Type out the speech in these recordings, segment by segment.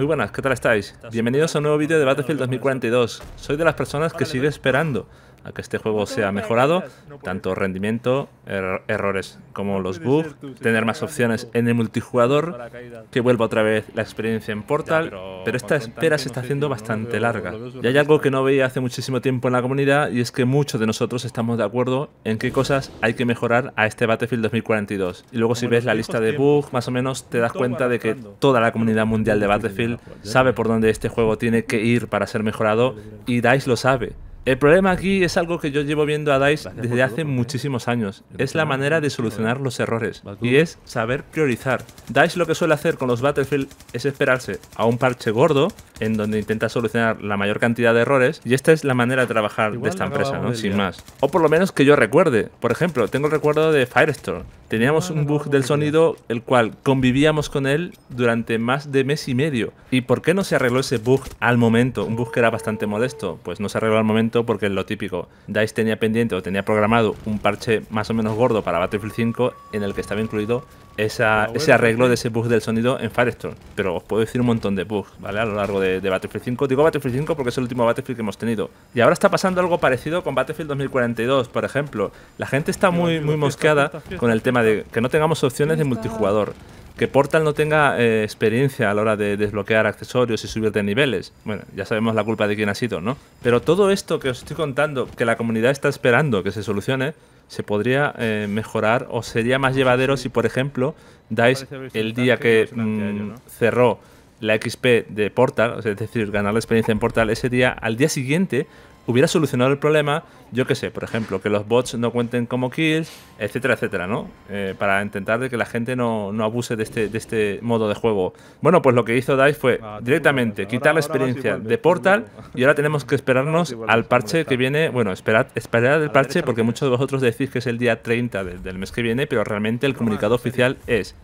Muy buenas, ¿qué tal estáis? Bienvenidos a un nuevo vídeo de Battlefield 2042. Soy de las personas que sigue esperando a que este juego sea mejorado, tanto rendimiento, errores como los bugs, tener más opciones en el multijugador, que vuelva otra vez la experiencia en Portal, pero esta espera se está haciendo bastante larga. Y hay algo que no veía hace muchísimo tiempo en la comunidad y es que muchos de nosotros estamos de acuerdo en qué cosas hay que mejorar a este Battlefield 2042. Y luego si ves la lista de bugs, más o menos te das cuenta de que toda la comunidad mundial de Battlefield sabe por dónde este juego tiene que ir para ser mejorado y DICE lo sabe. El problema aquí es algo que yo llevo viendo a DICE desde hace muchísimos años. Es la manera de solucionar los errores. Y es saber priorizar. DICE lo que suele hacer con los Battlefield es esperarse a un parche gordo en donde intenta solucionar la mayor cantidad de errores. Y esta es la manera de trabajar de esta empresa, ¿no? Sin más. O por lo menos que yo recuerde. Por ejemplo, tengo el recuerdo de Firestore. Teníamos un bug del sonido el cual convivíamos con él durante más de mes y medio. ¿Y por qué no se arregló ese bug al momento? Un bug que era bastante modesto. Pues no se arregló al momento porque es lo típico. DICE tenía pendiente o tenía programado un parche más o menos gordo para Battlefield 5 en el que estaba incluido ese arreglo de ese bug del sonido en Firestone. Pero os puedo decir un montón de bugs, ¿vale? A lo largo de, Battlefield 5. Digo Battlefield 5 porque es el último Battlefield que hemos tenido. Y ahora está pasando algo parecido con Battlefield 2042, por ejemplo. La gente está muy, muy mosqueada con el tema de que no tengamos opciones de multijugador. Que Portal no tenga eh, experiencia a la hora de desbloquear accesorios y subir de niveles. Bueno, ya sabemos la culpa de quién ha sido, ¿no? Pero todo esto que os estoy contando, que la comunidad está esperando que se solucione, se podría eh, mejorar o sería más llevadero si, por ejemplo, dais el día que mm, cerró la XP de Portal, es decir, ganar la experiencia en Portal, ese día, al día siguiente, hubiera solucionado el problema, yo qué sé, por ejemplo, que los bots no cuenten como kills, etcétera, etcétera, ¿no? Eh, para intentar de que la gente no, abuse de este, de este modo de juego. Bueno, pues lo que hizo DICE fue ah, directamente quitar la experiencia de Portal y ahora tenemos que esperarnos al parche que viene, bueno, esperad, esperad el parche porque muchos de vosotros decís que es el día 30 del mes que viene, pero realmente el comunicado oficial es,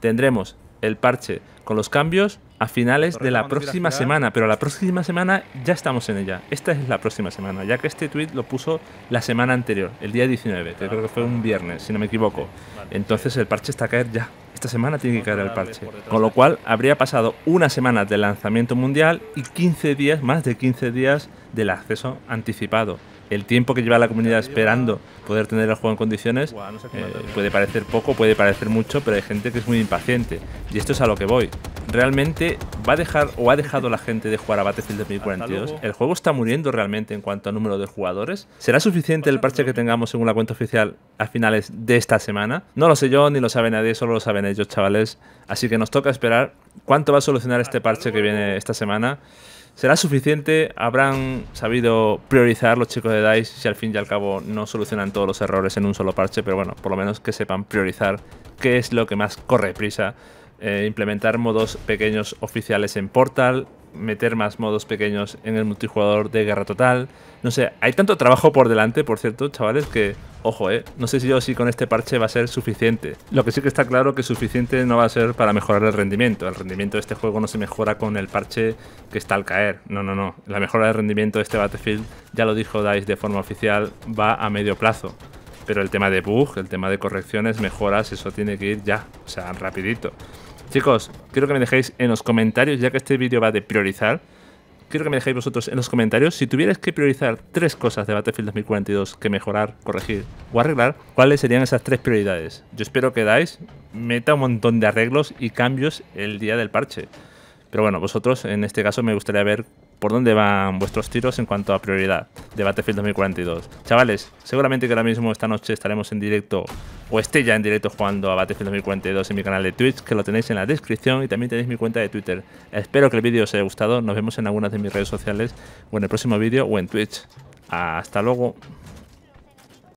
tendremos el parche con los cambios a finales de la próxima semana, pero la próxima semana ya estamos en ella. Esta es la próxima semana, ya que este tweet lo puso la semana anterior, el día 19, que creo que fue un viernes, si no me equivoco. Entonces el parche está a caer ya. Esta semana tiene que caer el parche. Con lo cual habría pasado una semana del lanzamiento mundial y 15 días, más de 15 días del acceso anticipado el tiempo que lleva la comunidad esperando poder tener el juego en condiciones eh, puede parecer poco, puede parecer mucho, pero hay gente que es muy impaciente. Y esto es a lo que voy. ¿Realmente va a dejar o ha dejado la gente de jugar a Battlefield 2042? ¿El juego está muriendo realmente en cuanto a número de jugadores? ¿Será suficiente el parche que tengamos según la cuenta oficial a finales de esta semana? No lo sé yo, ni lo sabe nadie, solo lo saben ellos, chavales. Así que nos toca esperar cuánto va a solucionar este parche que viene esta semana. ¿Será suficiente? ¿Habrán sabido priorizar los chicos de DICE si al fin y al cabo no solucionan todos los errores en un solo parche? Pero bueno, por lo menos que sepan priorizar qué es lo que más corre prisa. Eh, implementar modos pequeños oficiales en Portal, meter más modos pequeños en el multijugador de guerra total. No sé, hay tanto trabajo por delante, por cierto, chavales, que, ojo, eh, no sé si yo si con este parche va a ser suficiente. Lo que sí que está claro que suficiente no va a ser para mejorar el rendimiento. El rendimiento de este juego no se mejora con el parche que está al caer. No, no, no. La mejora de rendimiento de este Battlefield, ya lo dijo DICE de forma oficial, va a medio plazo. Pero el tema de bug, el tema de correcciones, mejoras, eso tiene que ir ya, o sea, rapidito. Chicos, quiero que me dejéis en los comentarios, ya que este vídeo va de priorizar, quiero que me dejéis vosotros en los comentarios si tuvierais que priorizar tres cosas de Battlefield 2042 que mejorar, corregir o arreglar, ¿cuáles serían esas tres prioridades? Yo espero que DICE meta un montón de arreglos y cambios el día del parche. Pero bueno, vosotros en este caso me gustaría ver por dónde van vuestros tiros en cuanto a prioridad de Battlefield 2042. Chavales, seguramente que ahora mismo esta noche estaremos en directo o esté ya en directo jugando a Battlefield 2042 en mi canal de Twitch, que lo tenéis en la descripción y también tenéis mi cuenta de Twitter. Espero que el vídeo os haya gustado, nos vemos en algunas de mis redes sociales o en el próximo vídeo o en Twitch. Hasta luego.